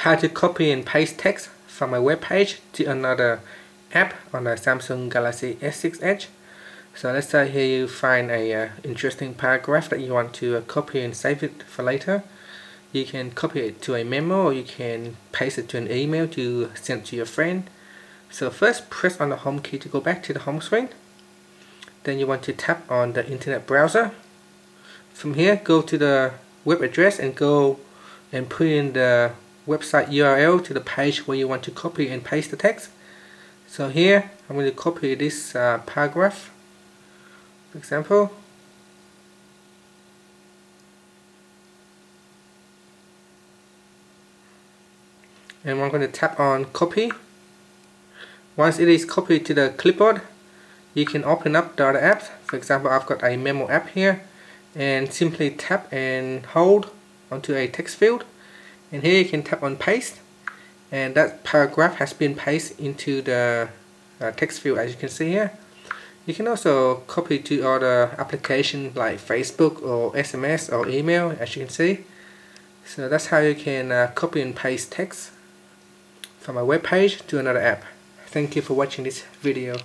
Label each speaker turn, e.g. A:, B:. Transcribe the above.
A: how to copy and paste text from a web page to another app on the Samsung Galaxy S6 Edge. So let's say here you find a uh, interesting paragraph that you want to uh, copy and save it for later. You can copy it to a memo or you can paste it to an email to send to your friend. So first press on the home key to go back to the home screen. Then you want to tap on the internet browser. From here go to the web address and go and put in the website URL to the page where you want to copy and paste the text. So here I'm going to copy this uh, paragraph for example. And I'm going to tap on copy. Once it is copied to the clipboard you can open up the other apps. For example I've got a memo app here. And simply tap and hold onto a text field and here you can tap on paste. And that paragraph has been pasted into the uh, text field as you can see here. You can also copy to other applications like Facebook or SMS or email as you can see. So that's how you can uh, copy and paste text from a web page to another app. Thank you for watching this video